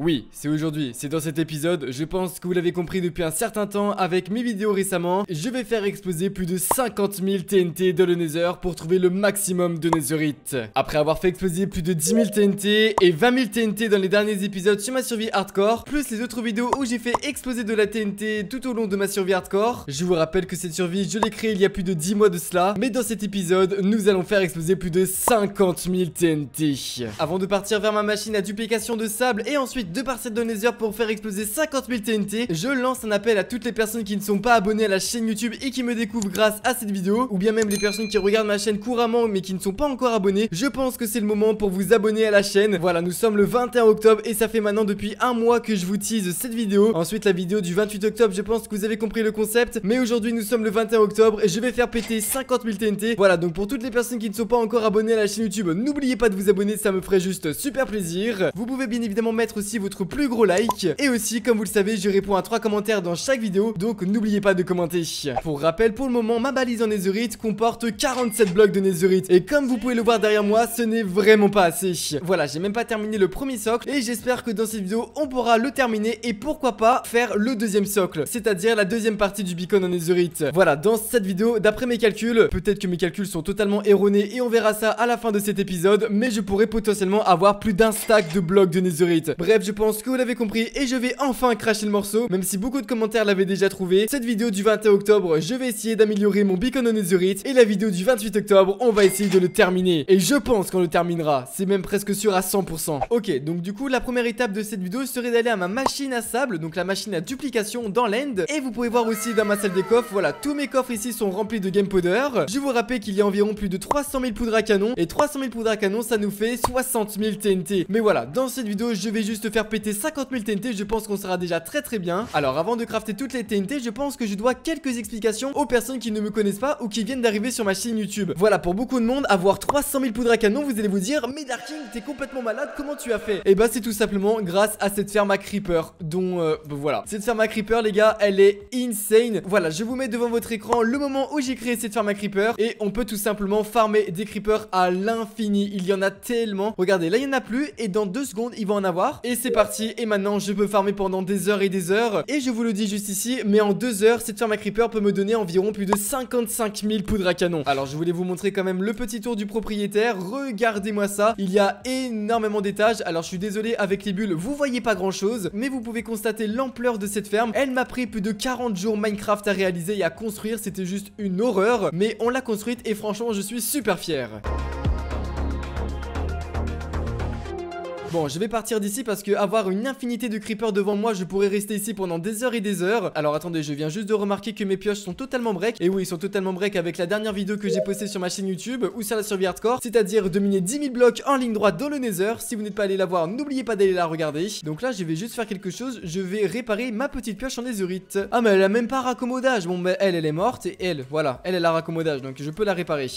Oui, c'est aujourd'hui, c'est dans cet épisode, je pense que vous l'avez compris depuis un certain temps avec mes vidéos récemment, je vais faire exploser plus de 50 000 TNT dans le Nether pour trouver le maximum de Netherite. Après avoir fait exploser plus de 10 000 TNT et 20 000 TNT dans les derniers épisodes sur ma survie hardcore, plus les autres vidéos où j'ai fait exploser de la TNT tout au long de ma survie hardcore, je vous rappelle que cette survie, je l'ai créée il y a plus de 10 mois de cela, mais dans cet épisode, nous allons faire exploser plus de 50 000 TNT. Avant de partir vers ma machine à duplication de sable et ensuite de parcelles de Nether pour faire exploser 50 000 TNT, je lance un appel à toutes les personnes qui ne sont pas abonnées à la chaîne YouTube et qui me découvrent grâce à cette vidéo, ou bien même les personnes qui regardent ma chaîne couramment mais qui ne sont pas encore abonnées, je pense que c'est le moment pour vous abonner à la chaîne. Voilà, nous sommes le 21 octobre et ça fait maintenant depuis un mois que je vous tease cette vidéo. Ensuite, la vidéo du 28 octobre, je pense que vous avez compris le concept, mais aujourd'hui nous sommes le 21 octobre et je vais faire péter 50 000 TNT. Voilà, donc pour toutes les personnes qui ne sont pas encore abonnées à la chaîne YouTube, n'oubliez pas de vous abonner, ça me ferait juste super plaisir. Vous pouvez bien évidemment mettre aussi votre plus gros like. Et aussi, comme vous le savez, je réponds à trois commentaires dans chaque vidéo, donc n'oubliez pas de commenter. Pour rappel, pour le moment, ma balise en netherite comporte 47 blocs de netherite. Et comme vous pouvez le voir derrière moi, ce n'est vraiment pas assez. Voilà, j'ai même pas terminé le premier socle. Et j'espère que dans cette vidéo, on pourra le terminer. Et pourquoi pas faire le deuxième socle, c'est-à-dire la deuxième partie du beacon en netherite. Voilà, dans cette vidéo, d'après mes calculs, peut-être que mes calculs sont totalement erronés et on verra ça à la fin de cet épisode, mais je pourrais potentiellement avoir plus d'un stack de blocs de netherite. Bref, je pense que vous l'avez compris et je vais enfin cracher le morceau, même si beaucoup de commentaires l'avaient déjà trouvé. Cette vidéo du 21 octobre, je vais essayer d'améliorer mon beacon netherite et la vidéo du 28 octobre, on va essayer de le terminer. Et je pense qu'on le terminera, c'est même presque sûr à 100%. Ok, donc du coup, la première étape de cette vidéo serait d'aller à ma machine à sable, donc la machine à duplication dans l'end. Et vous pouvez voir aussi dans ma salle des coffres, voilà, tous mes coffres ici sont remplis de game powder. Je vous rappelle qu'il y a environ plus de 300 000 poudres à canon et 300 000 poudres à canon, ça nous fait 60 000 TNT. Mais voilà, dans cette vidéo, je vais juste faire péter 50 000 TNT, je pense qu'on sera déjà très très bien. Alors avant de crafter toutes les TNT, je pense que je dois quelques explications aux personnes qui ne me connaissent pas ou qui viennent d'arriver sur ma chaîne YouTube. Voilà, pour beaucoup de monde, avoir 300 000 poudres à canon, vous allez vous dire, mais Darking, t'es complètement malade, comment tu as fait? Et eh bah c'est tout simplement grâce à cette ferme à creeper, dont, euh, bah, voilà. Cette ferme à creeper, les gars, elle est insane. Voilà, je vous mets devant votre écran le moment où j'ai créé cette ferme à creeper et on peut tout simplement farmer des creepers à l'infini. Il y en a tellement. Regardez, là il y en a plus et dans deux secondes il va en avoir. Et c'est parti. Et maintenant je peux farmer pendant des heures et des heures. Et je vous le dis juste ici, mais en deux heures, cette ferme à creeper peut me donner environ plus de 55 000 poudres à canon. Alors je voulais vous montrer quand même le petit tour du propriétaire. Regardez-moi ça. Il y a énormément d'étages. Alors je suis désolé avec les bulles, vous voyez pas grand chose, mais vous pouvez constater l'ampleur de cette ferme. Elle m'a pris plus de 40 jours Minecraft à réaliser et à construire. C'était juste une horreur, mais on l'a construite et franchement je suis super fier. Bon, je vais partir d'ici parce que avoir une infinité de creepers devant moi, je pourrais rester ici pendant des heures et des heures. Alors attendez, je viens juste de remarquer que mes pioches sont totalement break. Et oui, ils sont totalement break avec la dernière vidéo que j'ai postée sur ma chaîne YouTube ou sur la survie hardcore, c'est-à-dire de miner 10 000 blocs en ligne droite dans le Nether. Si vous n'êtes pas allé la voir, n'oubliez pas d'aller la regarder. Donc là, je vais juste faire quelque chose. Je vais réparer ma petite pioche en netherite. Ah, mais elle a même pas raccommodage. Bon, mais elle, elle est morte et elle, voilà, elle, elle a raccommodage, donc je peux la réparer.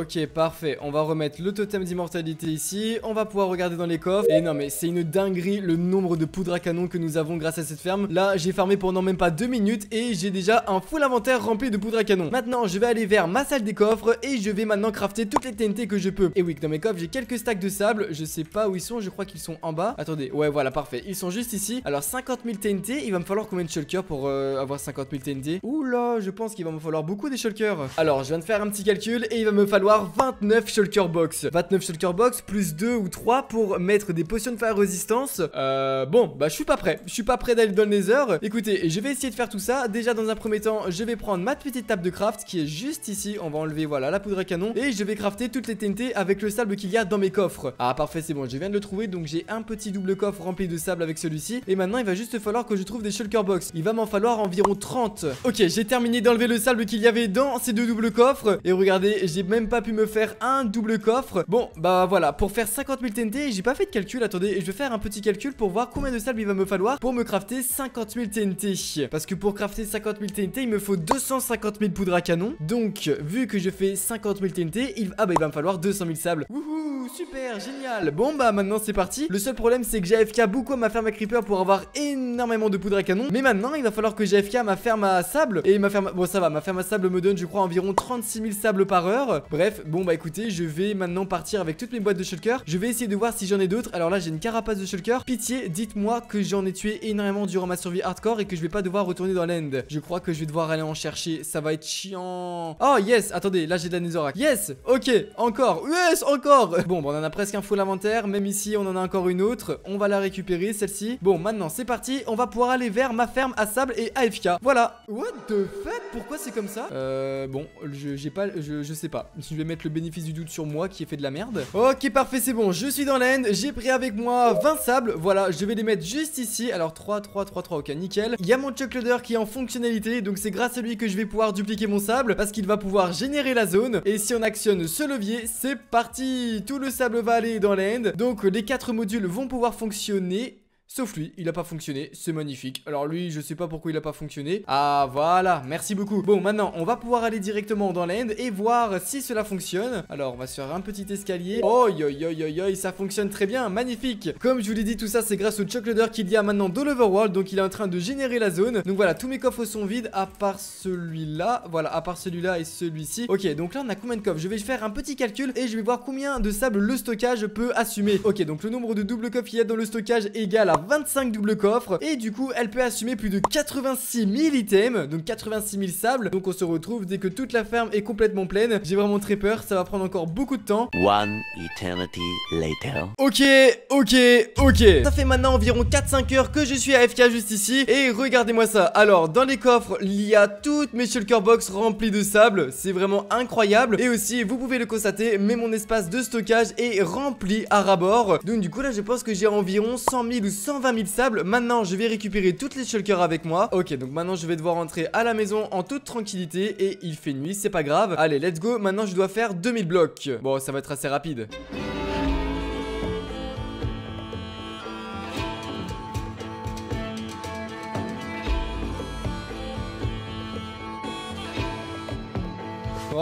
Ok, parfait. On va remettre le totem d'immortalité ici. On va pouvoir regarder dans les coffres. Et non, mais c'est une dinguerie le nombre de poudres à canon que nous avons grâce à cette ferme. Là, j'ai farmé pendant même pas deux minutes et j'ai déjà un full inventaire rempli de poudres à canon. Maintenant, je vais aller vers ma salle des coffres et je vais maintenant crafter toutes les TNT que je peux. Et oui, dans mes coffres, j'ai quelques stacks de sable. Je sais pas où ils sont. Je crois qu'ils sont en bas. Attendez. Ouais, voilà, parfait. Ils sont juste ici. Alors, 50 000 TNT. Il va me falloir combien de shulkers pour euh, avoir 50 000 TNT? Oula, je pense qu'il va me falloir beaucoup des shulkers. Alors, je viens de faire un petit calcul et il va me falloir 29 shulker box. 29 shulker box plus 2 ou 3 pour mettre des potions de fire résistance. Euh bon bah je suis pas prêt. Je suis pas prêt d'aller dans le nether Écoutez je vais essayer de faire tout ça. Déjà dans un premier temps je vais prendre ma petite table de craft Qui est juste ici. On va enlever voilà la poudre à canon. Et je vais crafter toutes les TNT avec le sable qu'il y a dans mes coffres. Ah parfait c'est bon. Je viens de le trouver Donc j'ai un petit double coffre rempli de sable avec celui-ci. Et maintenant il va juste falloir que je trouve des shulker box. Il va m'en falloir environ 30 Ok j'ai terminé d'enlever le sable qu'il y avait dans ces deux doubles coffres. Et regardez j'ai même pas pu me faire un double coffre. Bon bah voilà pour faire 50 000 TNT j'ai pas fait de calcul attendez je vais faire un petit calcul pour voir combien de sable il va me falloir pour me crafter 50 000 TNT Parce que pour crafter 50 000 TNT il me faut 250 000 poudres à canon. Donc vu que je fais 50 000 TNT il... Ah bah il va me falloir 200 000 sables. Wouhou super, génial. Bon bah maintenant c'est parti. Le seul problème c'est que j'ai AFK beaucoup à ma ferme à creeper pour avoir énormément de poudre à canon. Mais maintenant il va falloir que j'ai AFK à ma ferme à sable Et ma ferme... Bon ça va, ma ferme à sable me donne je crois environ 36 000 sables par heure bon bah écoutez, je vais maintenant partir avec toutes mes boîtes de shulker. Je vais essayer de voir si j'en ai d'autres. Alors là j'ai une carapace de shulker. Pitié, dites-moi que j'en ai tué énormément durant ma survie hardcore Et que je vais pas devoir retourner dans l'end. Je crois que je vais devoir aller en chercher. Ça va être chiant. Oh yes, attendez, là j'ai de la Yes, ok, encore, yes, encore. Bon, bah, on en a presque un full inventaire Même ici on en a encore une autre. On va la récupérer celle-ci. Bon maintenant c'est parti, on va pouvoir aller vers ma ferme à sable et AFK Voilà. What the fuck? Pourquoi c'est comme ça? Euh, bon, j'ai pas, je, je sais pas Je vais mettre le bénéfice du doute sur moi qui ai fait de la merde. Ok parfait c'est bon, je suis dans l'end J'ai pris avec moi 20 sables. Voilà, je vais les mettre juste ici. Alors 3, 3, 3, 3, ok nickel. Il y a mon chuck loader qui est en fonctionnalité Donc c'est grâce à lui que je vais pouvoir dupliquer mon sable Parce qu'il va pouvoir générer la zone. Et si on actionne ce levier, c'est parti. Tout le sable va aller dans l'end Donc les quatre modules vont pouvoir fonctionner Sauf lui, il a pas fonctionné, c'est magnifique. Alors lui, je sais pas pourquoi il a pas fonctionné. Ah voilà, merci beaucoup. Bon, maintenant, on va pouvoir aller directement dans l'end Et voir si cela fonctionne. Alors, on va se faire un petit escalier. Oh, yo, yo, yo, yo, ça fonctionne très bien, magnifique. Comme je vous l'ai dit, tout ça, c'est grâce au loader qu'il y a maintenant dans l'Overworld. Donc il est en train de générer la zone. Donc voilà, tous mes coffres sont vides, à part celui-là. Voilà, à part celui-là et celui-ci. Ok, donc là, on a combien de coffres? Je vais faire un petit calcul et je vais voir combien de sable le stockage peut assumer. Ok, donc le nombre de double coffres qu'il y a dans le stockage égale à 25 doubles coffres. Et du coup elle peut assumer plus de 86 000 items Donc 86 000 sables. Donc on se retrouve dès que toute la ferme est complètement pleine. J'ai vraiment très peur, ça va prendre encore beaucoup de temps. One eternity later. Ok, ok, ok. Ça fait maintenant environ 4-5 heures que je suis à FK juste ici. Et regardez-moi ça. Alors dans les coffres, il y a toutes mes shulker box remplies de sable C'est vraiment incroyable. Et aussi, vous pouvez le constater, mais mon espace de stockage est rempli à rabord Donc du coup là je pense que j'ai environ 100 000 ou 120 000 sables. Maintenant je vais récupérer toutes les shulkers avec moi. Ok donc maintenant je vais devoir rentrer à la maison en toute tranquillité Et il fait nuit c'est pas grave. Allez let's go. Maintenant je dois faire 2000 blocs. Bon ça va être assez rapide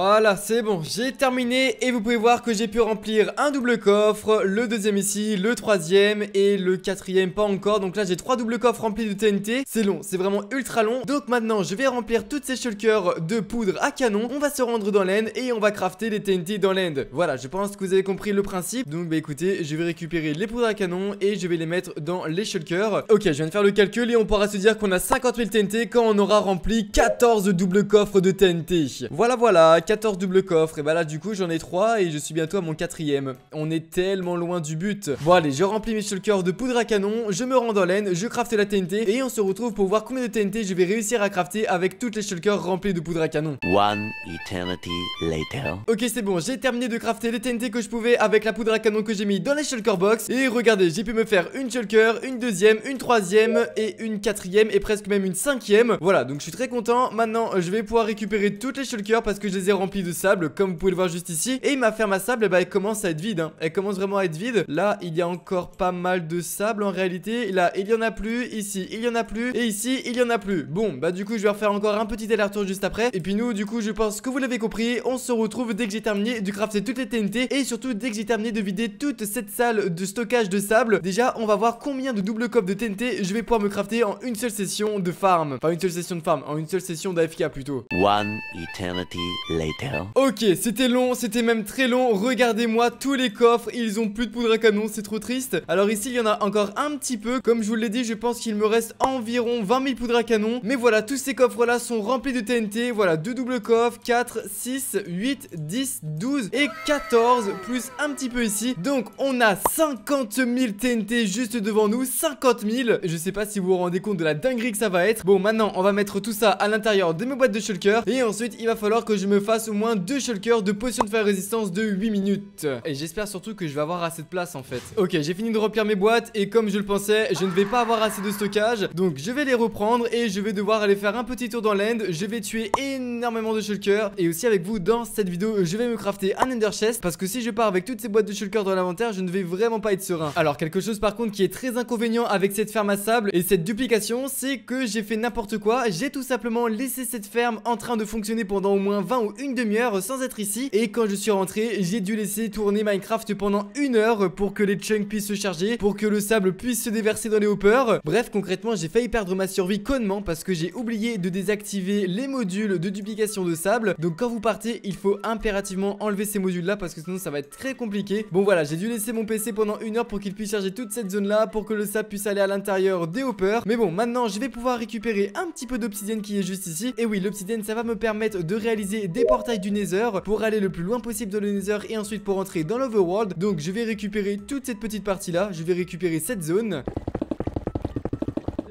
Voilà, c'est bon, j'ai terminé et vous pouvez voir que j'ai pu remplir un double coffre, le deuxième ici, le troisième et le quatrième pas encore. Donc là, j'ai trois doubles coffres remplis de TNT. C'est long, c'est vraiment ultra long. Donc maintenant, je vais remplir toutes ces shulkers de poudre à canon. On va se rendre dans l'end et on va crafter les TNT dans l'end. Voilà, je pense que vous avez compris le principe. Donc bah écoutez, je vais récupérer les poudres à canon et je vais les mettre dans les shulkers. Ok, je viens de faire le calcul et on pourra se dire qu'on a 50 000 TNT quand on aura rempli 14 doubles coffres de TNT. Voilà, voilà. 14 doubles coffres. Et bah là du coup j'en ai 3 et je suis bientôt à mon quatrième. On est tellement loin du but. Bon allez je remplis mes shulkers de poudre à canon Je me rends dans l'aine, je crafte la TNT Et on se retrouve pour voir combien de TNT je vais réussir à crafter Avec toutes les shulkers remplies de poudre à canon. One eternity later. Ok c'est bon j'ai terminé de crafter les TNT que je pouvais Avec la poudre à canon que j'ai mis dans les shulker box. Et regardez j'ai pu me faire une shulker, une deuxième, une troisième Et une quatrième et presque même une cinquième. Voilà donc je suis très content. Maintenant je vais pouvoir récupérer toutes les shulkers Parce que je les ai remplis de sable comme vous pouvez le voir juste ici. Et ma ferme à sable bah elle commence à être vide hein. Elle commence vraiment à être vide. Là il y a encore pas mal de sable en réalité. Là il y en a plus, ici il y en a plus. Et ici il y en a plus. Bon bah du coup je vais refaire encore un petit aller-retour juste après. Et puis nous du coup je pense que vous l'avez compris On se retrouve dès que j'ai terminé de crafter toutes les TNT Et surtout dès que j'ai terminé de vider toute cette salle de stockage de sable. Déjà on va voir combien de double coffres de TNT je vais pouvoir me crafter en une seule session de farm. Enfin une seule session de farm, en une seule session d'AFK plutôt. One eternity later. Ok, c'était long, c'était même très long. Regardez-moi, tous les coffres, ils ont plus de poudre à canon, c'est trop triste. Alors ici, il y en a encore un petit peu. Comme je vous l'ai dit, je pense qu'il me reste environ 20 000 poudres à canon. Mais voilà, tous ces coffres-là sont remplis de TNT. Voilà, deux doubles coffres, 4, 6, 8, 10, 12 et 14, plus un petit peu ici. Donc, on a 50 000 TNT juste devant nous. 50 000. Je sais pas si vous vous rendez compte de la dinguerie que ça va être. Bon, maintenant, on va mettre tout ça à l'intérieur de mes boîtes de shulker. Et ensuite, il va falloir que je me fasse au moins deux shulkers de potion de fer résistance de 8 minutes. Et j'espère surtout que je vais avoir assez de place en fait. Ok, j'ai fini de remplir mes boîtes et comme je le pensais, je ne vais pas avoir assez de stockage. Donc je vais les reprendre et je vais devoir aller faire un petit tour dans l'end. Je vais tuer énormément de shulkers. Et aussi avec vous dans cette vidéo, je vais me crafter un ender chest. Parce que si je pars avec toutes ces boîtes de shulkers dans l'inventaire, je ne vais vraiment pas être serein. Alors quelque chose par contre qui est très inconvénient avec cette ferme à sable et cette duplication, c'est que j'ai fait n'importe quoi. J'ai tout simplement laissé cette ferme en train de fonctionner pendant au moins 20 ou une demi-heure sans être ici. Et quand je suis rentré, j'ai dû laisser tourner Minecraft pendant une heure pour que les chunks puissent se charger, pour que le sable puisse se déverser dans les hoppers. Bref, concrètement, j'ai failli perdre ma survie connement parce que j'ai oublié de désactiver les modules de duplication de sable. Donc quand vous partez, il faut impérativement enlever ces modules là parce que sinon ça va être très compliqué. Bon voilà, j'ai dû laisser mon PC pendant une heure pour qu'il puisse charger toute cette zone là pour que le sable puisse aller à l'intérieur des hoppers. Mais bon, maintenant je vais pouvoir récupérer un petit peu d'obsidienne qui est juste ici. Et oui, l'obsidienne ça va me permettre de réaliser des portails du Nether pour aller le plus loin possible dans le Nether et ensuite pour entrer dans l'Overworld. Donc je vais récupérer toute cette petite partie là, je vais récupérer cette zone.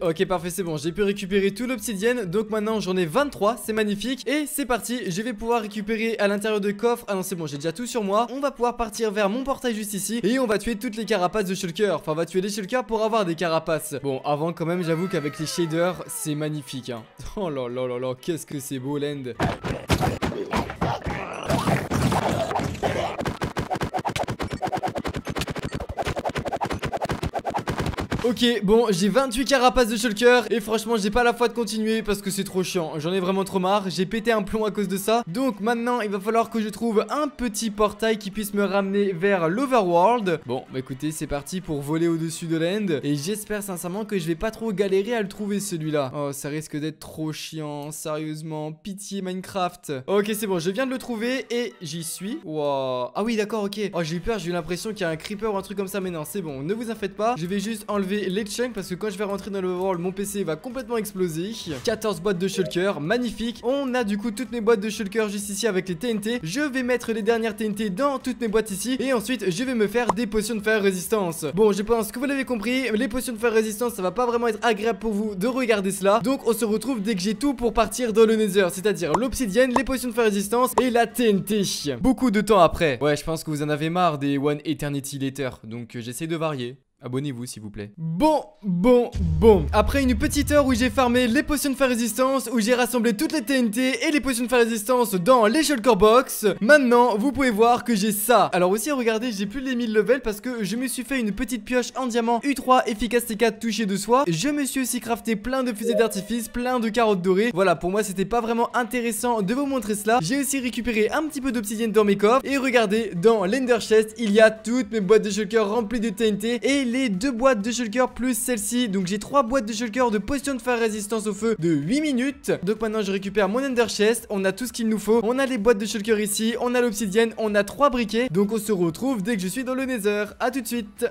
Ok parfait c'est bon. J'ai pu récupérer tout l'obsidienne. Donc maintenant j'en ai 23 c'est magnifique. Et c'est parti. Je vais pouvoir récupérer à l'intérieur de coffre. Ah non c'est bon j'ai déjà tout sur moi. On va pouvoir partir vers mon portail juste ici. Et on va tuer toutes les carapaces de shulker. Enfin on va tuer les shulkers pour avoir des carapaces. Bon avant quand même j'avoue qu'avec les shaders C'est magnifique hein. Oh là là là là qu'est-ce que c'est beau l'end Yeah. Ok, bon, j'ai 28 carapaces de shulker et franchement, j'ai pas la foi de continuer parce que c'est trop chiant. J'en ai vraiment trop marre. J'ai pété un plomb à cause de ça. Donc maintenant, il va falloir que je trouve un petit portail qui puisse me ramener vers l'Overworld. Bon, bah écoutez, c'est parti pour voler au-dessus de l'end. Et j'espère sincèrement que je vais pas trop galérer à le trouver celui-là. Oh, ça risque d'être trop chiant. Sérieusement, pitié Minecraft. Ok, c'est bon, je viens de le trouver et j'y suis. Wow. Ah oui, d'accord, ok. Oh, j'ai eu peur, j'ai eu l'impression qu'il y a un creeper ou un truc comme ça. Mais non, c'est bon, ne vous en faites pas. Je vais juste enlever les chunks parce que quand je vais rentrer dans le world, mon PC va complètement exploser. 14 boîtes de shulker, magnifique. On a du coup toutes mes boîtes de shulker juste ici avec les TNT. Je vais mettre les dernières TNT dans toutes mes boîtes ici et ensuite je vais me faire des potions de fer résistance. Bon, je pense que vous l'avez compris, les potions de fer résistance, ça va pas vraiment être agréable pour vous de regarder cela. Donc on se retrouve dès que j'ai tout pour partir dans le Nether, c'est-à-dire l'obsidienne, les potions de fer résistance et la TNT. Beaucoup de temps après. Ouais, je pense que vous en avez marre des One Eternity Later, donc euh, j'essaie de varier. Abonnez-vous s'il vous plaît. Bon, bon, bon. Après une petite heure où j'ai farmé les potions de fer résistance, où j'ai rassemblé toutes les TNT et les potions de fer résistance dans les shulker box, maintenant vous pouvez voir que j'ai ça. Alors aussi regardez, j'ai plus les 1000 levels parce que je me suis fait une petite pioche en diamant U3 efficace T4 touché de soi. Je me suis aussi crafté plein de fusées d'artifice, plein de carottes dorées. Voilà, pour moi c'était pas vraiment intéressant de vous montrer cela. J'ai aussi récupéré un petit peu d'obsidienne dans mes coffres. Et regardez, dans l'Ender Chest, il y a toutes mes boîtes de shulker remplies de TNT et les deux boîtes de shulker plus celle-ci. Donc j'ai trois boîtes de shulker de potion de fer résistance au feu de 8 minutes. Donc maintenant je récupère mon ender chest. On a tout ce qu'il nous faut. On a les boîtes de shulker ici. On a l'obsidienne. On a trois briquets. Donc on se retrouve dès que je suis dans le nether. A tout de suite.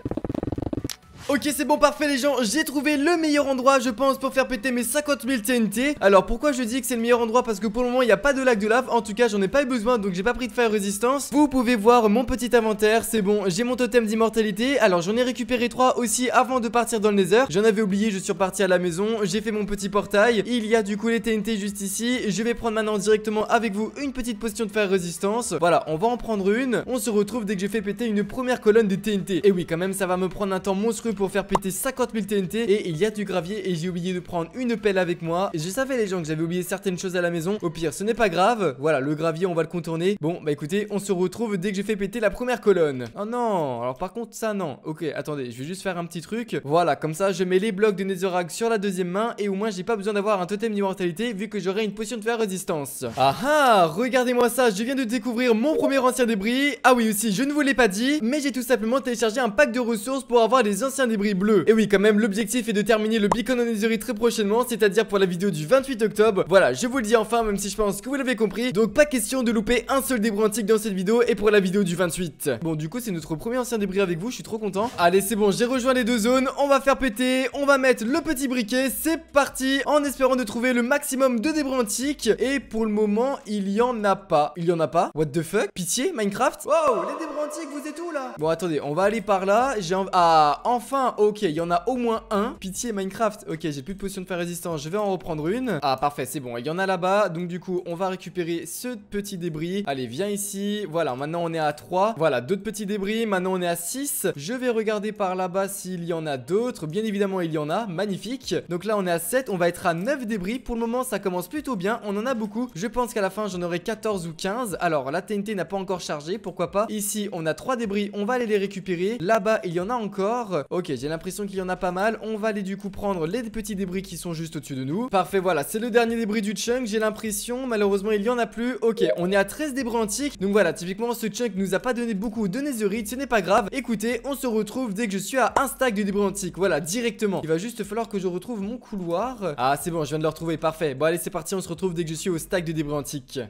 Ok c'est bon parfait les gens. J'ai trouvé le meilleur endroit je pense pour faire péter mes 50 000 TNT Alors pourquoi je dis que c'est le meilleur endroit? Parce que pour le moment il n'y a pas de lac de lave. En tout cas j'en ai pas eu besoin donc j'ai pas pris de fer résistance. Vous pouvez voir mon petit inventaire. C'est bon j'ai mon totem d'immortalité. Alors j'en ai récupéré 3 aussi avant de partir dans le nether. J'en avais oublié je suis reparti à la maison. J'ai fait mon petit portail. Il y a du coup les TNT juste ici. Je vais prendre maintenant directement avec vous une petite potion de fer résistance. Voilà on va en prendre une. On se retrouve dès que j'ai fait péter une première colonne de TNT Et oui quand même ça va me prendre un temps monstrueux pour faire péter 50 000 TNT et il y a du gravier et j'ai oublié de prendre une pelle avec moi. Je savais les gens que j'avais oublié certaines choses à la maison. Au pire, ce n'est pas grave. Voilà, le gravier, on va le contourner. Bon, bah écoutez, on se retrouve dès que j'ai fait péter la première colonne. Oh non, alors par contre, ça non. Ok, attendez, je vais juste faire un petit truc. Voilà, comme ça, je mets les blocs de Netherrack sur la deuxième main et au moins, j'ai pas besoin d'avoir un totem d'immortalité vu que j'aurai une potion de fer résistance. Ah ah, regardez-moi ça, je viens de découvrir mon premier ancien débris. Ah oui, aussi, je ne vous l'ai pas dit, mais j'ai tout simplement téléchargé un pack de ressources pour avoir des anciens débris bleus et oui, quand même, l'objectif est de terminer le Beacon on très prochainement, c'est-à-dire pour la vidéo du 28 octobre. Voilà, je vous le dis enfin, même si je pense que vous l'avez compris. Donc, pas question de louper un seul débris antique dans cette vidéo et pour la vidéo du 28. Bon, du coup, c'est notre premier ancien débris avec vous, je suis trop content. Allez, c'est bon, j'ai rejoint les deux zones, on va faire péter, on va mettre le petit briquet, c'est parti, en espérant de trouver le maximum de débris antiques. Et pour le moment, il y en a pas. Il y en a pas? What the fuck? Pitié, Minecraft? Wow, les débris antiques, vous êtes où là? Bon, attendez, on va aller par là. J'ai Ah, enfin, ok il y en a au moins un. Pitié Minecraft. Ok, j'ai plus de potion de fer résistance. Je vais en reprendre une. Ah, parfait, c'est bon. Il y en a là-bas. Donc, du coup, on va récupérer ce petit débris. Allez, viens ici. Voilà, maintenant on est à 3. Voilà, d'autres petits débris. Maintenant on est à 6. Je vais regarder par là-bas s'il y en a d'autres. Bien évidemment, il y en a. Magnifique. Donc là, on est à 7. On va être à 9 débris. Pour le moment, ça commence plutôt bien. On en a beaucoup. Je pense qu'à la fin, j'en aurai 14 ou 15. Alors, la TNT n'a pas encore chargé. Pourquoi pas? Ici, on a 3 débris. On va aller les récupérer. Là-bas, il y en a encore. Ok, Ok, j'ai l'impression qu'il y en a pas mal. On va aller du coup prendre les petits débris qui sont juste au-dessus de nous. Parfait, voilà, c'est le dernier débris du chunk. J'ai l'impression, malheureusement, il y en a plus. Ok, on est à 13 débris antiques. Donc voilà, typiquement, ce chunk nous a pas donné beaucoup de netherite. Ce n'est pas grave. Écoutez, on se retrouve dès que je suis à un stack de débris antiques. Voilà, directement. Il va juste falloir que je retrouve mon couloir. Ah, c'est bon, je viens de le retrouver. Parfait. Bon, allez, c'est parti. On se retrouve dès que je suis au stack de débris antiques.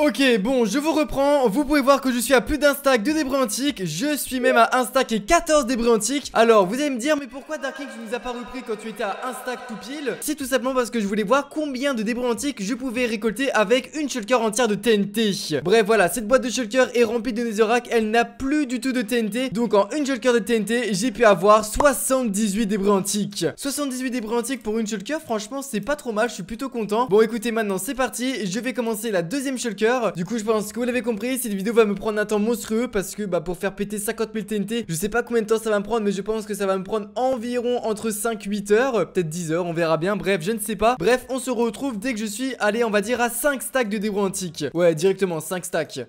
Ok, bon, je vous reprends. Vous pouvez voir que je suis à plus d'un stack de débris antiques. Je suis même à un stack et 14 débris antiques. Alors, vous allez me dire, mais pourquoi Dark King, tu nous as pas repris quand tu étais à un stack tout pile? C'est tout simplement parce que je voulais voir combien de débris antiques je pouvais récolter avec une shulker entière de TNT. Bref, voilà, cette boîte de shulker est remplie de netherrack. Elle n'a plus du tout de TNT. Donc, en une shulker de TNT, j'ai pu avoir 78 débris antiques. 78 débris antiques pour une shulker, franchement, c'est pas trop mal. Je suis plutôt content. Bon, écoutez, maintenant, c'est parti. Je vais commencer la deuxième shulker. Du coup je pense que vous l'avez compris Cette vidéo va me prendre un temps monstrueux Parce que bah pour faire péter 50 000 TNT Je sais pas combien de temps ça va me prendre Mais je pense que ça va me prendre environ entre 5-8 heures Peut-être 10 heures on verra bien. Bref je ne sais pas. Bref on se retrouve dès que je suis Allez on va dire à 5 stacks de débris antiques Ouais directement 5 stacks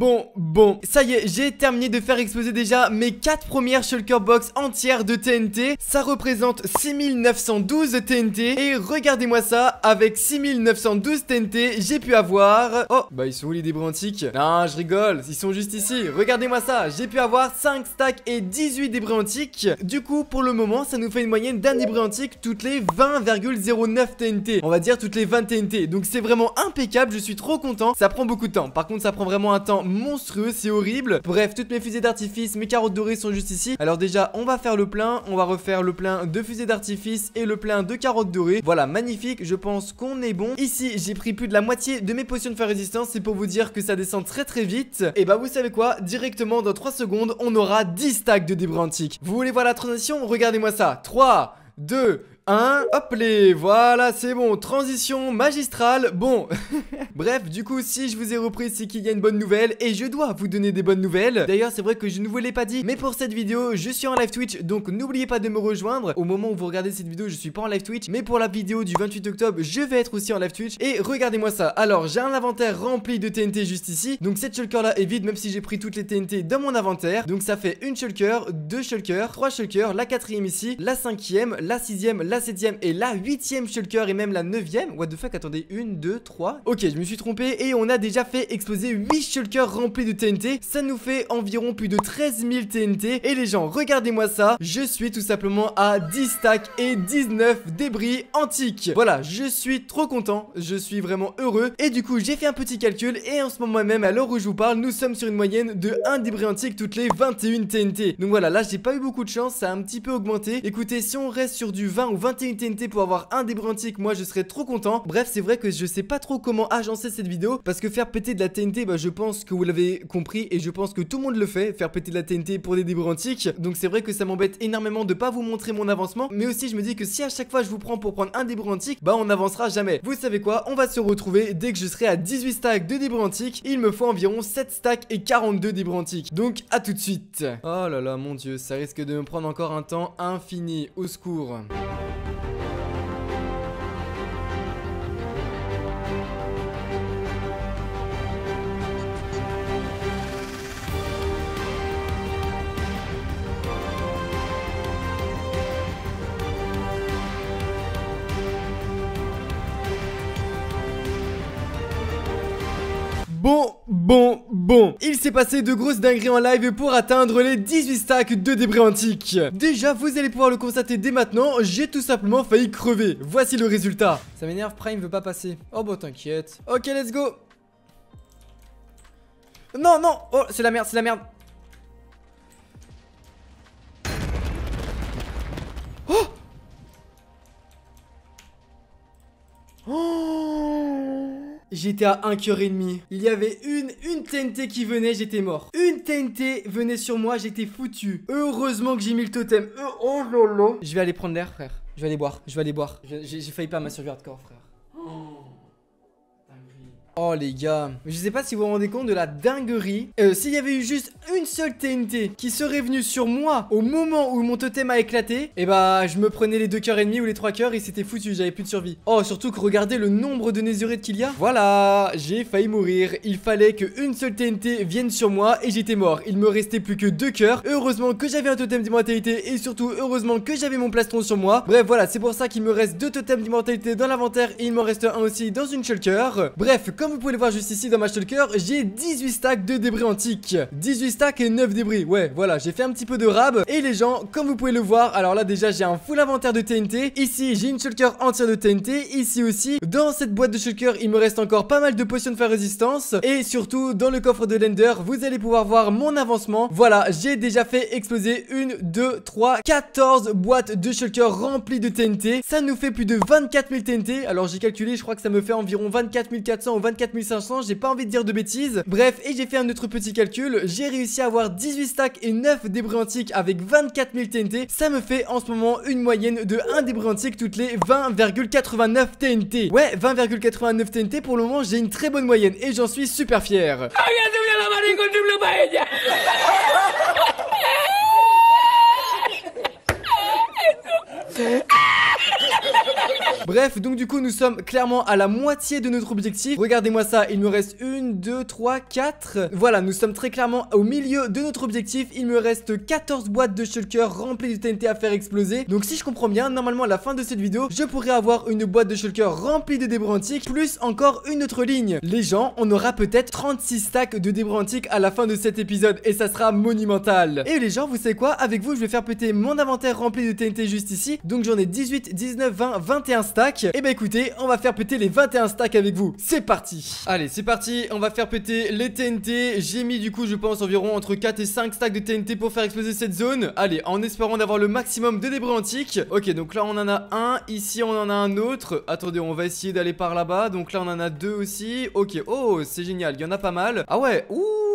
Bon, bon. Ça y est, j'ai terminé de faire exploser déjà mes 4 premières shulker box entières de TNT. Ça représente 6912 TNT. Et regardez-moi ça, avec 6912 TNT, j'ai pu avoir... Oh, bah ils sont où les débris antiques? Non, je rigole, ils sont juste ici. Regardez-moi ça, j'ai pu avoir 5 stacks et 18 débris antiques. Du coup, pour le moment, ça nous fait une moyenne d'un débris antique toutes les 20,09 TNT. On va dire toutes les 20 TNT. Donc c'est vraiment impeccable, je suis trop content. Ça prend beaucoup de temps. Par contre, ça prend vraiment un temps monstrueux, c'est horrible. Bref, toutes mes fusées d'artifice, mes carottes dorées sont juste ici. Alors déjà, on va faire le plein, on va refaire le plein de fusées d'artifice et le plein de carottes dorées. Voilà, magnifique, je pense qu'on est bon. Ici, j'ai pris plus de la moitié de mes potions de fer résistance, c'est pour vous dire que ça descend très très vite. Et bah vous savez quoi, directement dans 3 secondes, on aura 10 stacks de débris antiques. Vous voulez voir la transition? Regardez-moi ça. 3, 2, 1, hop les, voilà c'est bon, transition magistrale, bon. Bref, du coup si je vous ai repris c'est qu'il y a une bonne nouvelle et je dois vous donner des bonnes nouvelles. D'ailleurs c'est vrai que je ne vous l'ai pas dit, mais pour cette vidéo je suis en live Twitch donc n'oubliez pas de me rejoindre. Au moment où vous regardez cette vidéo je suis pas en live Twitch, mais pour la vidéo du 28 octobre je vais être aussi en live Twitch Et regardez-moi ça, alors j'ai un inventaire rempli de TNT juste ici Donc cette shulker là est vide même si j'ai pris toutes les TNT dans mon inventaire. Donc ça fait une shulker, deux shulkers, trois shulkers, la quatrième ici, la cinquième, la sixième, la 7ème et la 8ème shulker et même la 9ème. What the fuck, attendez, 1, 2, 3. Ok, je me suis trompé et on a déjà fait exploser 8 shulkers remplis de TNT. Ça nous fait environ plus de 13 000 TNT. Et les gens, regardez-moi ça. Je suis tout simplement à 10 stacks et 19 débris antiques. Voilà, je suis trop content. Je suis vraiment heureux. Et du coup, j'ai fait un petit calcul et en ce moment même, à l'heure où je vous parle, nous sommes sur une moyenne de 1 débris antique toutes les 21 TNT. Donc voilà, là, j'ai pas eu beaucoup de chance. Ça a un petit peu augmenté. Écoutez, si on reste sur du 20 ou 21 TNT pour avoir un débris antique, moi je serais trop content. Bref, c'est vrai que je sais pas trop comment agencer cette vidéo parce que faire péter de la TNT, bah je pense que vous l'avez compris et je pense que tout le monde le fait, faire péter de la TNT pour des débris antiques. Donc c'est vrai que ça m'embête énormément de pas vous montrer mon avancement, mais aussi je me dis que si à chaque fois je vous prends pour prendre un débris antique, bah on n'avancera jamais. Vous savez quoi? On va se retrouver dès que je serai à 18 stacks de débris antiques. Il me faut environ 7 stacks et 42 débris antiques. Donc à tout de suite. Oh là là, mon dieu, ça risque de me prendre encore un temps infini. Au secours. Bon, bon, bon. Il s'est passé de grosses dingueries en live pour atteindre les 18 stacks de débris antiques. Déjà, vous allez pouvoir le constater dès maintenant, j'ai tout simplement failli crever. Voici le résultat. Ça m'énerve, Prime veut pas passer. Oh bah t'inquiète. Ok, let's go. Non, non Oh, c'est la merde, c'est la merde. Oh Oh J'étais à 1 cœur et demi. Il y avait une, une TNT qui venait, j'étais mort. Une TNT venait sur moi, j'étais foutu. Heureusement que j'ai mis le totem. Euh, oh lolo. Je vais aller prendre l'air, frère. Je vais aller boire, je vais aller boire. J'ai failli pas ma survie hardcore, frère. Oh les gars, je sais pas si vous vous rendez compte de la dinguerie. Euh, S'il y avait eu juste une seule TNT qui serait venue sur moi au moment où mon totem a éclaté, et bah je me prenais les deux cœurs et demi ou les trois cœurs et c'était foutu, j'avais plus de survie. Oh surtout que regardez le nombre de Nézurites qu'il y a. Voilà, j'ai failli mourir. Il fallait qu'une seule TNT vienne sur moi et j'étais mort. Il me restait plus que deux cœurs. Heureusement que j'avais un totem d'immortalité et surtout heureusement que j'avais mon plastron sur moi. Bref voilà, c'est pour ça qu'il me reste deux totems d'immortalité dans l'inventaire et il m'en reste un aussi dans une shulker. Bref, comme vous pouvez le voir juste ici dans ma shulker, j'ai 18 stacks de débris antiques. 18 stacks et 9 débris. Ouais, voilà, j'ai fait un petit peu de rab. Et les gens, comme vous pouvez le voir, alors là déjà j'ai un full inventaire de TNT. Ici j'ai une shulker entière de TNT. Ici aussi, dans cette boîte de shulker, il me reste encore pas mal de potions de fer résistance. Et surtout, dans le coffre de Lender, vous allez pouvoir voir mon avancement. Voilà, j'ai déjà fait exploser une, deux, trois, 14 boîtes de shulker remplies de TNT. Ça nous fait plus de 24 000 TNT. Alors j'ai calculé, je crois que ça me fait environ 24 400 ou 24 500. J'ai pas envie de dire de bêtises. Bref, et j'ai fait un autre petit calcul. J'ai réussi à avoir 18 stacks et 9 débris antiques avec 24 000 TNT. Ça me fait en ce moment une moyenne de 1 débris antique toutes les 20,89 TNT. Ouais, 20,89 TNT pour le moment, j'ai une très bonne moyenne et j'en suis super fier. Bref, donc du coup, nous sommes clairement à la moitié de notre objectif. Regardez-moi ça, il me reste une, deux, trois, quatre. Voilà, nous sommes très clairement au milieu de notre objectif. Il me reste 14 boîtes de shulker remplies de TNT à faire exploser. Donc si je comprends bien, normalement à la fin de cette vidéo, je pourrais avoir une boîte de shulker remplie de débris antiques, plus encore une autre ligne. Les gens, on aura peut-être 36 stacks de débris antiques à la fin de cet épisode et ça sera monumental. Et les gens, vous savez quoi? Avec vous, je vais faire péter mon inventaire rempli de TNT juste ici. Donc j'en ai 18, 19, 20, 21 stacks. Et bah écoutez, on va faire péter les 21 stacks avec vous. C'est parti. Allez, c'est parti. On va faire péter les TNT. J'ai mis du coup, je pense, environ entre 4 et 5 stacks de TNT pour faire exploser cette zone. Allez, en espérant d'avoir le maximum de débris antiques. Ok, donc là on en a un. Ici on en a un autre. Attendez, on va essayer d'aller par là-bas. Donc là on en a deux aussi. Ok, oh, c'est génial. Il y en a pas mal. Ah ouais, ouh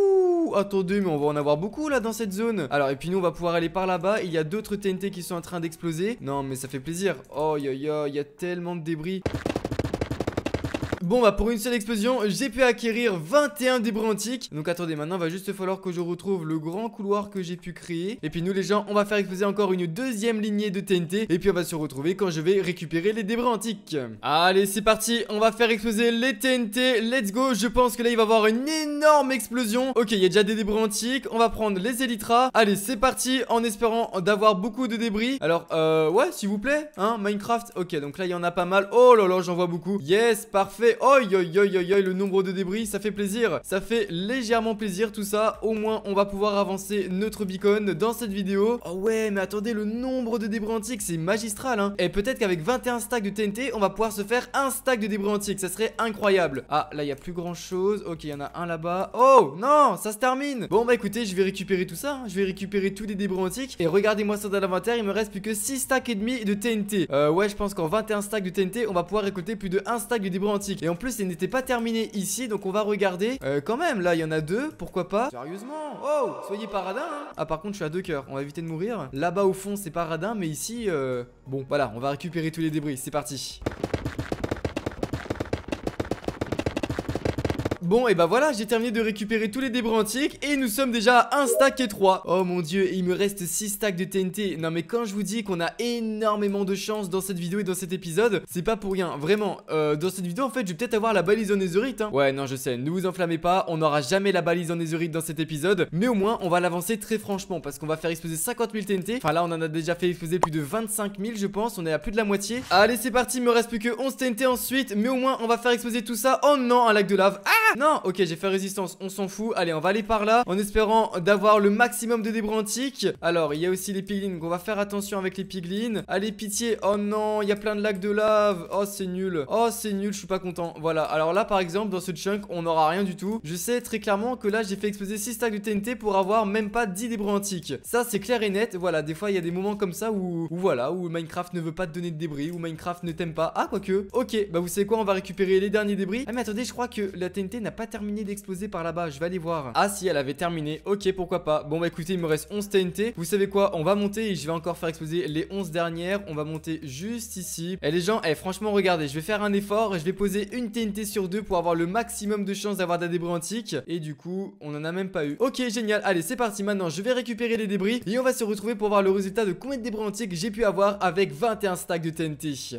attendez, mais on va en avoir beaucoup là dans cette zone. Alors, et puis nous, on va pouvoir aller par là-bas. Il y a d'autres TNT qui sont en train d'exploser. Non, mais ça fait plaisir. Oh, yo, il y a tellement de débris. Bon bah pour une seule explosion j'ai pu acquérir 21 débris antiques. Donc attendez maintenant il va juste falloir que je retrouve le grand couloir que j'ai pu créer. Et puis nous les gens on va faire exploser encore une deuxième lignée de TNT Et puis on va se retrouver quand je vais récupérer les débris antiques. Allez c'est parti. On va faire exploser les TNT Let's go. Je pense que là il va y avoir une énorme explosion. Ok il y a déjà des débris antiques. On va prendre les élytras Allez c'est parti en espérant d'avoir beaucoup de débris. Alors euh ouais s'il vous plaît hein Minecraft. Ok donc là il y en a pas mal. Oh là là j'en vois beaucoup. Yes parfait fait, oi oi oi oi le nombre de débris, ça fait plaisir. Ça fait légèrement plaisir tout ça. Au moins, on va pouvoir avancer notre beacon dans cette vidéo. Oh ouais, mais attendez, le nombre de débris antiques, c'est magistral, hein. Et peut-être qu'avec 21 stacks de TNT, on va pouvoir se faire un stack de débris antiques. Ça serait incroyable. Ah, là, il y a plus grand chose. Ok, il y en a un là-bas. Oh, non, ça se termine. Bon, bah écoutez, je vais récupérer tout ça. Hein. Je vais récupérer tous les débris antiques. Et regardez-moi ça dans l'inventaire, il me reste plus que 6 stacks et demi de TNT. Euh, ouais, je pense qu'en 21 stacks de TNT, on va pouvoir récolter plus de 1 stack de débris antiques. Et en plus, il n'était pas terminé ici, donc on va regarder. Euh, quand même, là, il y en a deux. Pourquoi pas? Sérieusement? Oh, soyez paradin. Hein. Ah, par contre, je suis à deux cœurs. On va éviter de mourir. Là-bas, au fond, c'est paradin, mais ici, euh... bon, voilà, on va récupérer tous les débris. C'est parti. Bon, et bah voilà, j'ai terminé de récupérer tous les débris antiques et nous sommes déjà à 1 stack et 3. Oh mon dieu, il me reste 6 stacks de TNT. Non mais quand je vous dis qu'on a énormément de chance dans cette vidéo et dans cet épisode, c'est pas pour rien. Vraiment, euh, dans cette vidéo, en fait, je vais peut-être avoir la balise en netherite. Hein. Ouais, non, je sais, ne vous enflammez pas, on n'aura jamais la balise en netherite dans cet épisode. Mais au moins, on va l'avancer très franchement parce qu'on va faire exploser 50 000 TNT. Enfin là, on en a déjà fait exploser plus de 25 000, je pense. On est à plus de la moitié. Allez, c'est parti, il me reste plus que 11 TNT ensuite. Mais au moins, on va faire exploser tout ça. Oh non, un lac de lave. Ah non, ok, j'ai fait résistance, on s'en fout. Allez, on va aller par là en espérant d'avoir le maximum de débris antiques. Alors, il y a aussi les piglins, donc on va faire attention avec les piglins. Allez, pitié. Oh non, il y a plein de lacs de lave. Oh, c'est nul. Oh, c'est nul, je suis pas content. Voilà, alors là, par exemple, dans ce chunk, on n'aura rien du tout. Je sais très clairement que là, j'ai fait exploser 6 stacks de TNT pour avoir même pas 10 débris antiques. Ça, c'est clair et net. Voilà, des fois, il y a des moments comme ça où, où, voilà, où Minecraft ne veut pas te donner de débris, où Minecraft ne t'aime pas. Ah, quoique. Ok, bah vous savez quoi, on va récupérer les derniers débris. Ah, mais attendez, je crois que la TNT n'a pas terminé d'exploser par là-bas, je vais aller voir. Ah si, elle avait terminé, ok, pourquoi pas. Bon bah écoutez, il me reste 11 TNT. Vous savez quoi, on va monter et je vais encore faire exploser les 11 dernières. On va monter juste ici. Et eh, les gens, eh, franchement, regardez, je vais faire un effort. Je vais poser une TNT sur deux pour avoir le maximum de chances d'avoir des débris antiques. Et du coup, on en a même pas eu. Ok, génial. Allez, c'est parti. Maintenant, je vais récupérer les débris et on va se retrouver pour voir le résultat de combien de débris antiques j'ai pu avoir avec 21 stacks de TNT.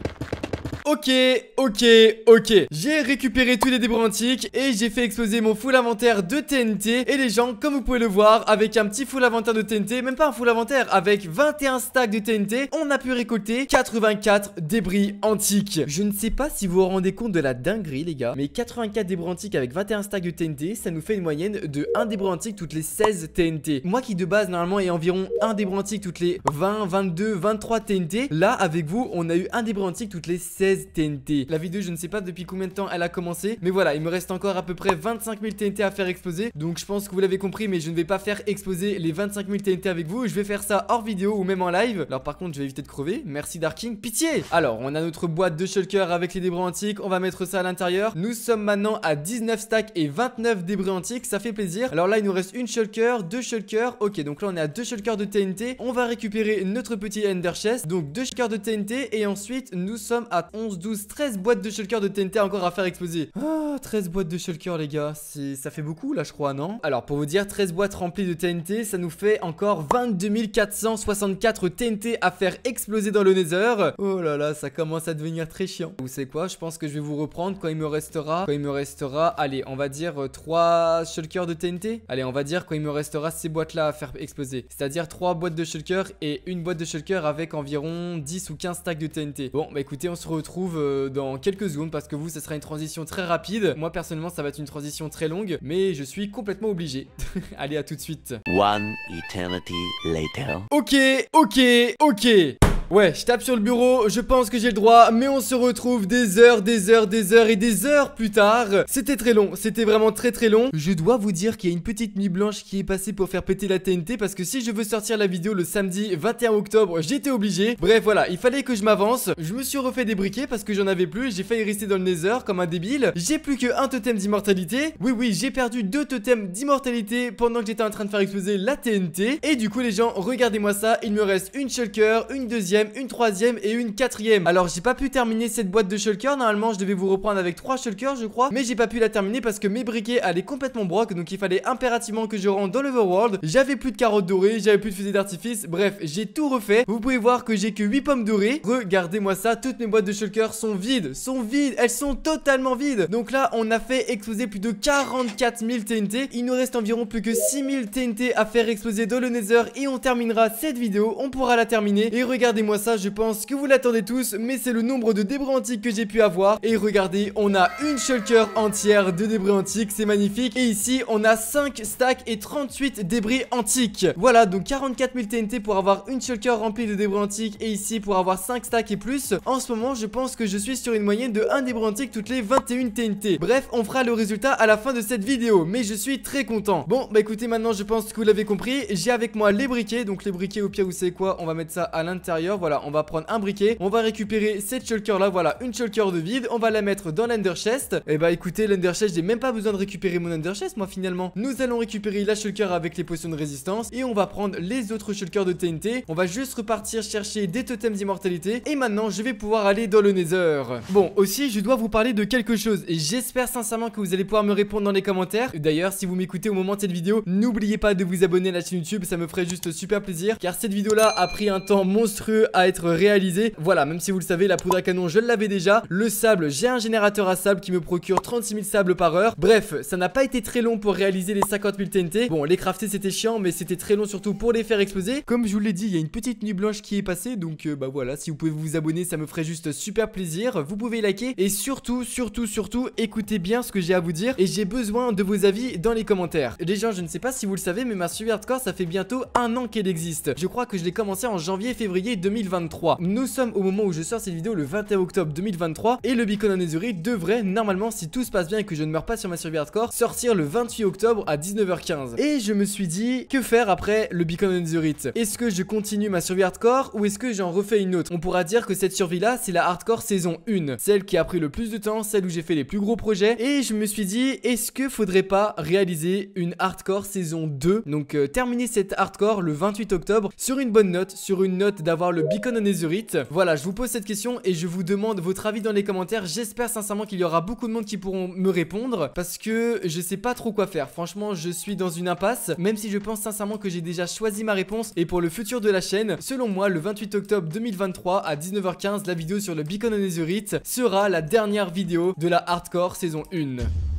Ok, ok, ok. J'ai récupéré tous les débris antiques et j'ai fait exploser mon full inventaire de TNT. Et les gens, comme vous pouvez le voir, avec un petit full inventaire de TNT, même pas un full inventaire, avec 21 stacks de TNT, on a pu récolter 84 débris antiques. Je ne sais pas si vous vous rendez compte de la dinguerie, les gars, mais 84 débris antiques avec 21 stacks de TNT, ça nous fait une moyenne de 1 débris antique toutes les 16 TNT. Moi qui de base, normalement, est environ 1 débris antique toutes les 20, 22, 23 TNT, là, avec vous, on a eu 1 débris antique toutes les 16 TNT. La vidéo, je ne sais pas depuis combien de temps elle a commencé, mais voilà, il me reste encore à peu près 25 000 TNT à faire exploser. Donc je pense que vous l'avez compris, mais je ne vais pas faire exploser les 25 000 TNT avec vous. Je vais faire ça hors vidéo ou même en live. Alors par contre, je vais éviter de crever. Merci Darking, pitié Alors, on a notre boîte de shulker avec les débris antiques. On va mettre ça à l'intérieur. Nous sommes maintenant à 19 stacks et 29 débris antiques. Ça fait plaisir. Alors là, il nous reste une shulker, deux shulkers. Ok, donc là, on est à deux shulkers de TNT. On va récupérer notre petit ender chest. Donc deux shulkers de TNT et ensuite, nous sommes à 11 12, 13 boîtes de shulker de TNT encore à faire exploser. Ah, 13 boîtes de shulker, les gars. Ça fait beaucoup, là, je crois, non? Alors, pour vous dire, 13 boîtes remplies de TNT, ça nous fait encore 22 464 TNT à faire exploser dans le Nether. Oh là là, ça commence à devenir très chiant. Vous savez quoi? Je pense que je vais vous reprendre quand il me restera. Quand il me restera, allez, on va dire 3 euh, shulkers de TNT. Allez, on va dire quand il me restera ces boîtes-là à faire exploser. C'est-à-dire 3 boîtes de shulker et une boîte de shulker avec environ 10 ou 15 stacks de TNT. Bon, bah écoutez, on se retrouve euh, dans quelques secondes parce que vous, ce sera une transition très rapide. Moi, personnellement, ça va être une transition très longue, mais je suis complètement obligé. Allez, à tout de suite. One eternity later. Ok, ok, ok. Ouais, je tape sur le bureau, je pense que j'ai le droit, mais on se retrouve des heures, des heures, des heures et des heures plus tard. C'était très long, c'était vraiment très très long. Je dois vous dire qu'il y a une petite nuit blanche qui est passée pour faire péter la TNT parce que si je veux sortir la vidéo le samedi 21 octobre, j'étais obligé. Bref, voilà, il fallait que je m'avance. Je me suis refait des briquets parce que j'en avais plus, j'ai failli rester dans le nether comme un débile. J'ai plus que un totem d'immortalité. Oui, oui, j'ai perdu deux totems d'immortalité pendant que j'étais en train de faire exploser la TNT. Et du coup, les gens, regardez-moi ça, il me reste une shulker, une deuxième une troisième et une quatrième. Alors j'ai pas pu terminer cette boîte de shulker. Normalement je devais vous reprendre avec trois shulkers je crois. Mais j'ai pas pu la terminer parce que mes briquets allaient complètement broc. Donc il fallait impérativement que je rentre dans l'overworld. J'avais plus de carottes dorées, j'avais plus de fusées d'artifice. Bref, j'ai tout refait. Vous pouvez voir que j'ai que 8 pommes dorées. Regardez-moi ça, toutes mes boîtes de shulker sont vides. Sont vides, elles sont totalement vides. Donc là on a fait exploser plus de 44 000 TNT. Il nous reste environ plus que 6 000 TNT à faire exploser dans le nether. Et on terminera cette vidéo. On pourra la terminer. Et regardez regardez-moi ça, je pense que vous l'attendez tous, mais c'est le nombre de débris antiques que j'ai pu avoir. Et regardez, on a une shulker entière de débris antiques, c'est magnifique. Et ici, on a 5 stacks et 38 débris antiques. Voilà, donc 44 000 TNT pour avoir une shulker remplie de débris antiques. Et ici, pour avoir 5 stacks et plus. En ce moment, je pense que je suis sur une moyenne de 1 débris antique toutes les 21 TNT. Bref, on fera le résultat à la fin de cette vidéo, mais je suis très content. Bon, bah écoutez, maintenant, je pense que vous l'avez compris. J'ai avec moi les briquets, donc les briquets au pire, vous savez quoi, on va mettre ça à l'intérieur. Voilà, on va prendre un briquet, on va récupérer cette shulker là, voilà, une shulker de vide. On va la mettre dans l'ender chest. Et bah écoutez, l'ender chest, j'ai même pas besoin de récupérer mon under chest, moi finalement. Nous allons récupérer la shulker avec les potions de résistance et on va prendre les autres shulkers de TNT. On va juste repartir chercher des totems d'immortalité et maintenant je vais pouvoir aller dans le nether. Bon, aussi je dois vous parler de quelque chose et j'espère sincèrement que vous allez pouvoir me répondre dans les commentaires. D'ailleurs, si vous m'écoutez au moment de cette vidéo, n'oubliez pas de vous abonner à la chaîne YouTube, ça me ferait juste super plaisir car cette vidéo là a pris un temps monstrueux à être réalisée. Voilà, même si vous le savez, la poudre à canon je l'avais déjà. Le sable, j'ai un générateur à sable qui me procure 36 000 sables par heure. Bref, ça n'a pas été très long pour réaliser les 50 000 TNT. Bon, les crafter c'était chiant, mais c'était très long surtout pour les faire exploser. Comme je vous l'ai dit, il y a une petite nuit blanche qui est passée, donc euh, bah voilà, si vous pouvez vous abonner, ça me ferait juste super plaisir. Vous pouvez liker et surtout, surtout, surtout, écoutez bien ce que j'ai à vous dire et j'ai besoin de vos avis dans les commentaires. Les gens, je ne sais pas si vous le savez, mais ma hardcore, ça fait bientôt un an qu'elle existe. Je crois que je l'ai commencé en janvier-février 2023. Nous sommes au moment où je sors cette vidéo le 21 octobre 2023 et le beacon en devrait normalement, si tout se passe bien et que je ne meurs pas sur ma survie hardcore, sortir le 28 octobre à 19h15. Et je me suis dit, que faire après le beacon on Est-ce que je continue ma survie hardcore ou est-ce que j'en refais une autre? On pourra dire que cette survie là, c'est la hardcore saison 1, celle qui a pris le plus de temps, celle où j'ai fait les plus gros projets. Et je me suis dit, est-ce que faudrait pas réaliser une hardcore saison 2 Donc euh, terminer cette hardcore le 28 octobre sur une bonne note, sur une note d'avoir le beacon on Voilà, je vous pose cette question et je vous demande votre avis dans les commentaires. J'espère sincèrement qu'il y aura beaucoup de monde qui pourront me répondre parce que je sais pas trop quoi faire. Franchement, je suis dans une impasse, même si je pense sincèrement que j'ai déjà choisi ma réponse. Et pour le futur de la chaîne, selon moi, le 28 octobre 2023 à 19h15, la vidéo sur le Beacon on sera la dernière vidéo de la hardcore saison 1.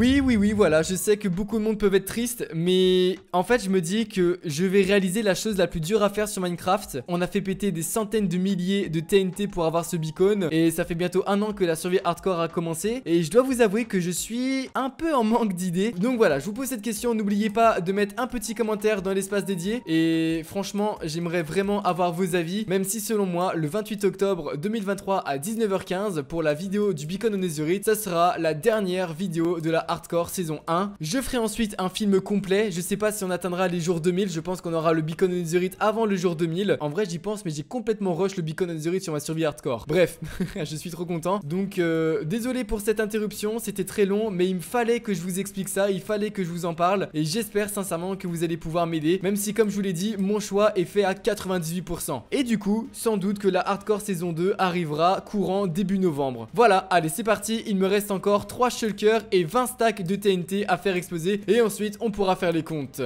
Oui, oui, oui, voilà, je sais que beaucoup de monde peuvent être tristes, mais en fait, je me dis que je vais réaliser la chose la plus dure à faire sur Minecraft. On a fait péter des centaines de milliers de TNT pour avoir ce beacon, et ça fait bientôt un an que la survie hardcore a commencé, et je dois vous avouer que je suis un peu en manque d'idées. Donc voilà, je vous pose cette question, n'oubliez pas de mettre un petit commentaire dans l'espace dédié, et franchement, j'aimerais vraiment avoir vos avis, même si selon moi, le 28 octobre 2023 à 19h15, pour la vidéo du beacon on ça sera la dernière vidéo de la Hardcore saison 1. Je ferai ensuite un film complet. Je sais pas si on atteindra les jours 2000. Je pense qu'on aura le Beacon on the avant le jour 2000. En vrai, j'y pense, mais j'ai complètement rush le Beacon on the sur ma survie hardcore. Bref, je suis trop content. Donc, euh, désolé pour cette interruption. C'était très long, mais il me fallait que je vous explique ça. Il fallait que je vous en parle. Et j'espère sincèrement que vous allez pouvoir m'aider. Même si, comme je vous l'ai dit, mon choix est fait à 98%. Et du coup, sans doute que la hardcore saison 2 arrivera courant début novembre. Voilà, allez, c'est parti. Il me reste encore 3 shulkers et 20 de TNT à faire exploser et ensuite on pourra faire les comptes.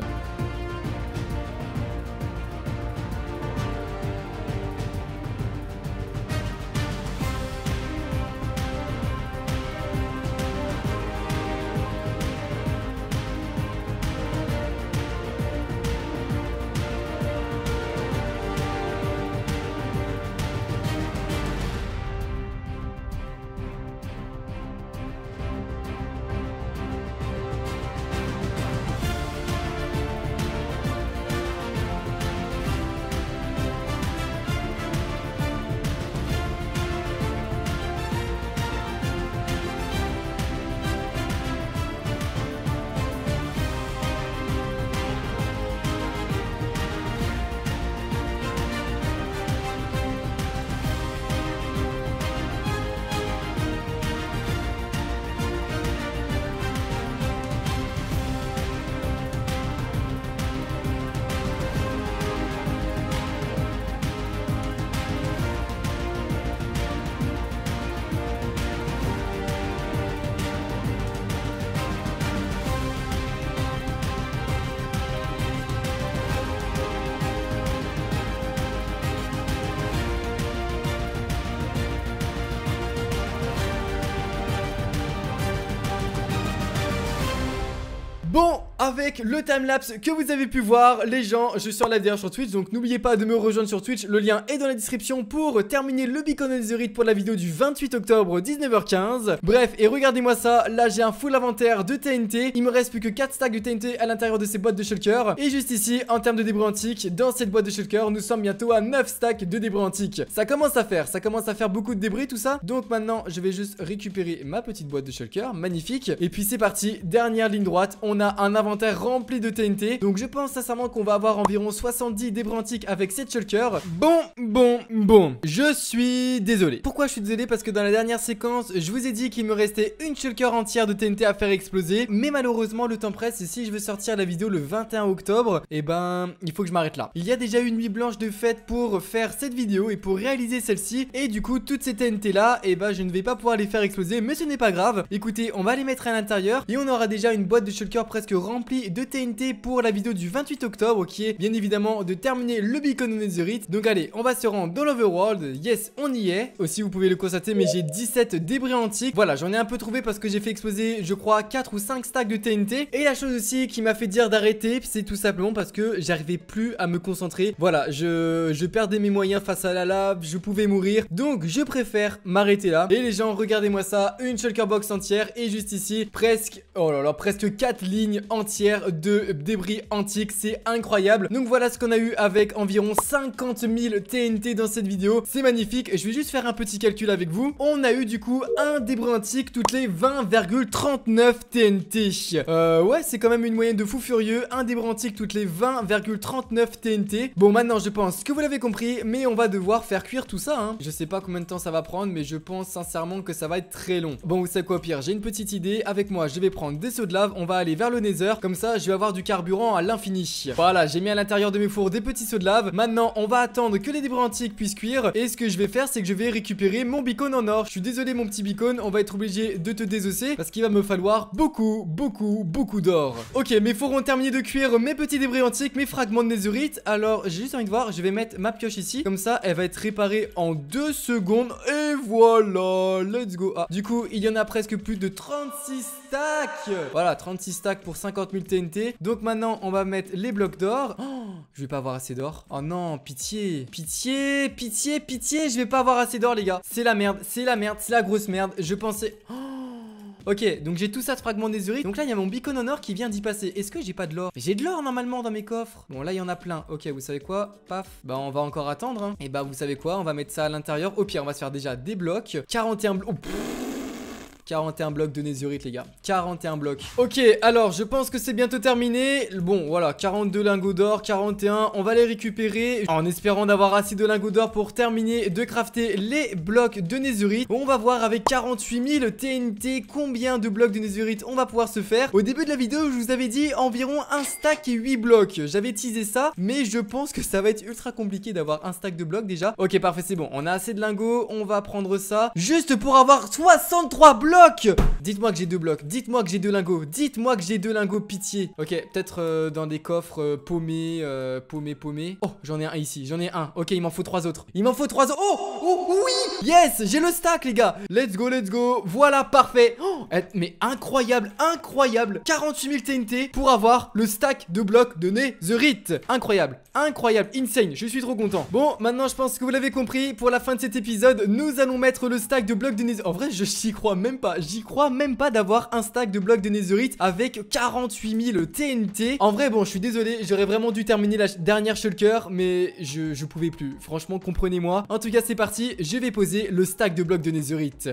Avec le timelapse que vous avez pu voir. Les gens, je suis en live d'ailleurs sur Twitch Donc n'oubliez pas de me rejoindre sur Twitch. Le lien est dans la description pour terminer le Beacon Netherite pour la vidéo du 28 octobre 19h15 Bref, et regardez-moi ça. Là j'ai un full inventaire de TNT Il me reste plus que 4 stacks de TNT à l'intérieur de ces boîtes de shulker. Et juste ici, en termes de débris antiques Dans cette boîte de shulker, nous sommes bientôt à 9 stacks de débris antiques. Ça commence à faire, ça commence à faire beaucoup de débris tout ça. Donc maintenant, je vais juste récupérer ma petite boîte de shulker Magnifique. Et puis c'est parti, dernière ligne droite On a un inventaire rempli de TNT Donc je pense sincèrement qu'on va avoir environ 70 débris antiques avec cette shulker Bon, bon, bon. Je suis désolé. Pourquoi je suis désolé? Parce que dans la dernière séquence, je vous ai dit qu'il me restait une shulker entière de TNT à faire exploser. Mais malheureusement le temps presse. Et si je veux sortir la vidéo le 21 octobre Et eh ben, il faut que je m'arrête là. Il y a déjà une nuit blanche de fête pour faire cette vidéo et pour réaliser celle-ci. Et du coup, toutes ces TNT là, et eh ben je ne vais pas pouvoir les faire exploser Mais ce n'est pas grave. Écoutez, on va les mettre à l'intérieur Et on aura déjà une boîte de shulker presque remplie de TNT pour la vidéo du 28 octobre Qui est bien évidemment de terminer le beacon de Netherite Donc allez, on va se rendre dans l'overworld. Yes, on y est. Aussi, vous pouvez le constater, mais j'ai 17 débris antiques. Voilà, j'en ai un peu trouvé parce que j'ai fait exploser, je crois, 4 ou 5 stacks de TNT Et la chose aussi qui m'a fait dire d'arrêter, c'est tout simplement parce que j'arrivais plus à me concentrer. Voilà, je, perdais mes moyens face à la lave, je pouvais mourir. Donc je préfère m'arrêter là. Et les gens, regardez-moi ça, une shulker box entière Et juste ici, presque, oh là là, presque 4 lignes entières de débris antiques C'est incroyable. Donc voilà ce qu'on a eu avec environ 50 000 TNT dans cette vidéo. C'est magnifique, je vais juste faire un petit calcul avec vous. On a eu du coup un débris antique toutes les 20,39 TNT Euh ouais c'est quand même une moyenne de fou furieux. Un débris antique toutes les 20,39 TNT Bon maintenant je pense que vous l'avez compris Mais on va devoir faire cuire tout ça hein. Je sais pas combien de temps ça va prendre Mais je pense sincèrement que ça va être très long. Bon vous savez quoi pire? J'ai une petite idée. Avec moi je vais prendre des seaux de lave. On va aller vers le nether. Comme ça je vais avoir du carburant à l'infini. Voilà j'ai mis à l'intérieur de mes fours des petits seaux de lave. Maintenant on va attendre que les débris antiques puissent cuire. Et ce que je vais faire c'est que je vais récupérer mon beacon en or. Je suis désolé mon petit beacon On va être obligé de te désosser Parce qu'il va me falloir beaucoup beaucoup beaucoup d'or. Ok mes fours ont terminé de cuire mes petits débris antiques Mes fragments de netherite. Alors j'ai juste envie de voir Je vais mettre ma pioche ici. Comme ça elle va être réparée en 2 secondes. Et voilà Let's go. Ah du coup il y en a presque plus de 36 stacks. Voilà 36 stacks pour 50 000 TNT Donc maintenant on va mettre les blocs d'or oh, Je vais pas avoir assez d'or Oh non pitié Pitié Pitié Pitié Je vais pas avoir assez d'or les gars C'est la merde C'est la merde C'est la grosse merde Je pensais oh Ok, donc j'ai tout ça de fragments netherite. Donc là, il y a mon beacon en or qui vient d'y passer. Est-ce que j'ai pas de l'or? J'ai de l'or normalement dans mes coffres. Bon, là, il y en a plein. Ok, vous savez quoi? Paf. Bah, on va encore attendre. Hein. Et bah, vous savez quoi? On va mettre ça à l'intérieur. Au pire, on va se faire déjà des blocs. 41 blocs. 41 blocs de netherite les gars. 41 blocs. Ok alors je pense que c'est bientôt terminé. Bon voilà 42 lingots d'or 41 On va les récupérer En espérant d'avoir assez de lingots d'or pour terminer de crafter les blocs de netherite On va voir avec 48 000 TNT Combien de blocs de netherite on va pouvoir se faire. Au début de la vidéo je vous avais dit environ un stack et 8 blocs. J'avais teasé ça Mais je pense que ça va être ultra compliqué d'avoir un stack de blocs déjà. Ok parfait c'est bon. On a assez de lingots On va prendre ça. Juste pour avoir 63 blocs Dites-moi que j'ai deux blocs, dites-moi que j'ai deux lingots, dites-moi que j'ai deux lingots, pitié. Ok, peut-être euh, dans des coffres euh, paumés, euh, paumés, paumés. Oh, j'en ai un ici, j'en ai un. Ok, il m'en faut trois autres. Il m'en faut trois autres. Oh, oh, oui Yes, j'ai le stack, les gars. Let's go, let's go. Voilà, parfait. Oh, eh, mais incroyable, incroyable. 48 000 TNT pour avoir le stack de blocs de Netherite. Incroyable, incroyable, insane. Je suis trop content. Bon, maintenant, je pense que vous l'avez compris. Pour la fin de cet épisode, nous allons mettre le stack de blocs de Netherite. En vrai, je n'y crois même pas J'y crois même pas d'avoir un stack de blocs de netherite avec 48 000 TNT. En vrai, bon, je suis désolé, j'aurais vraiment dû terminer la dernière shulker, mais je, je pouvais plus. Franchement, comprenez-moi. En tout cas, c'est parti, je vais poser le stack de blocs de netherite.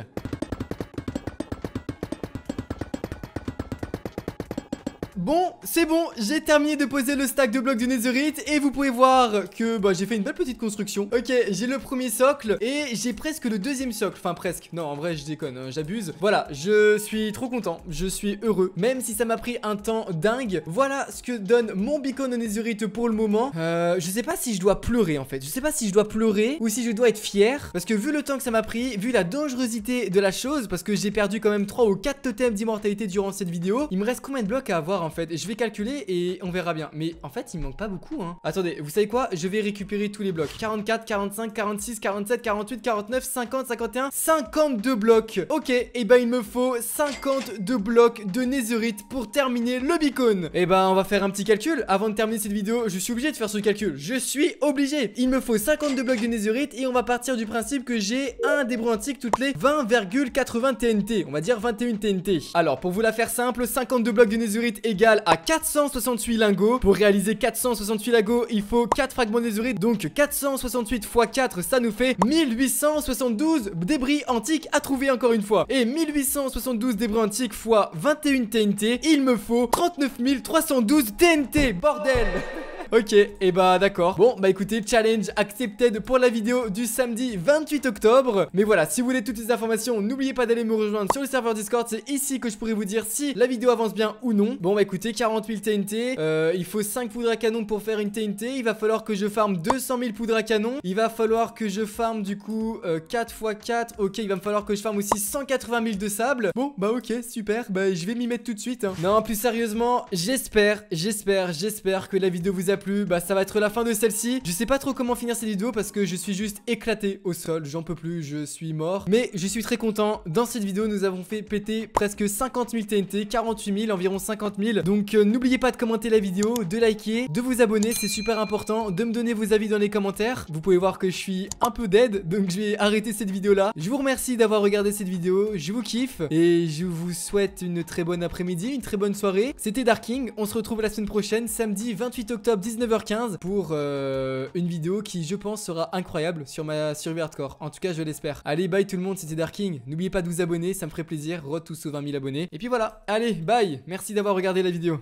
Bon, c'est bon, j'ai terminé de poser le stack de blocs de netherite et vous pouvez voir que bah, j'ai fait une belle petite construction. Ok, j'ai le premier socle et j'ai presque le deuxième socle, enfin presque. Non, en vrai, je déconne, hein, j'abuse. Voilà, je suis trop content, je suis heureux, même si ça m'a pris un temps dingue. Voilà ce que donne mon beacon de netherite pour le moment. Euh, je sais pas si je dois pleurer en fait, je sais pas si je dois pleurer ou si je dois être fier parce que vu le temps que ça m'a pris, vu la dangerosité de la chose, parce que j'ai perdu quand même 3 ou 4 totems d'immortalité durant cette vidéo, il me reste combien de blocs à avoir en fait. Je vais calculer et on verra bien. Mais en fait, il manque pas beaucoup, hein. Attendez, vous savez quoi? Je vais récupérer tous les blocs. 44, 45, 46, 47, 48, 49, 50, 51, 52 blocs. Ok, et eh ben il me faut 52 blocs de netherite pour terminer le beacon. Et eh ben on va faire un petit calcul. Avant de terminer cette vidéo, je suis obligé de faire ce calcul. Je suis obligé. Il me faut 52 blocs de netherite et on va partir du principe que j'ai un débris toutes les 20,80 TNT. On va dire 21 TNT. Alors pour vous la faire simple, 52 blocs de netherite égale à 468 lingots. Pour réaliser 468 lingots, il faut 4 fragments netherite. Donc 468 x 4, ça nous fait 1872 débris antiques à trouver encore une fois. Et 1872 débris antiques x 21 TNT, il me faut 39 312 TNT. Bordel Ok, et eh bah d'accord. Bon, bah écoutez, challenge accepted pour la vidéo du samedi 28 octobre. Mais voilà, si vous voulez toutes les informations, n'oubliez pas d'aller me rejoindre sur le serveur Discord. C'est ici que je pourrais vous dire si la vidéo avance bien ou non. Bon, bah écoutez, 40 000 TNT. Euh, il faut 5 poudres à canon pour faire une TNT. Il va falloir que je farme 200 000 poudres à canon. Il va falloir que je farme du coup 4 x 4. Ok, il va me falloir que je farme aussi 180 000 de sable. Bon, bah ok, super. Bah je vais m'y mettre tout de suite. Hein. Non, plus sérieusement, j'espère, j'espère, j'espère que la vidéo vous a plu, bah ça va être la fin de celle-ci. Je sais pas trop comment finir cette vidéo parce que je suis juste éclaté au sol, j'en peux plus, je suis mort. Mais je suis très content. Dans cette vidéo, nous avons fait péter presque 50 000 TNT, 48 000, environ 50 000. Donc euh, n'oubliez pas de commenter la vidéo, de liker, de vous abonner, c'est super important, de me donner vos avis dans les commentaires. Vous pouvez voir que je suis un peu dead, donc je vais arrêter cette vidéo là. Je vous remercie d'avoir regardé cette vidéo, je vous kiffe et je vous souhaite une très bonne après-midi, une très bonne soirée. C'était Darking, on se retrouve la semaine prochaine, samedi 28 octobre 19h15 pour euh, une vidéo qui je pense sera incroyable sur ma survie hardcore. En tout cas je l'espère. Allez bye tout le monde c'était Darking. N'oubliez pas de vous abonner ça me ferait plaisir. Tous aux 20 000 abonnés. Et puis voilà. Allez bye. Merci d'avoir regardé la vidéo.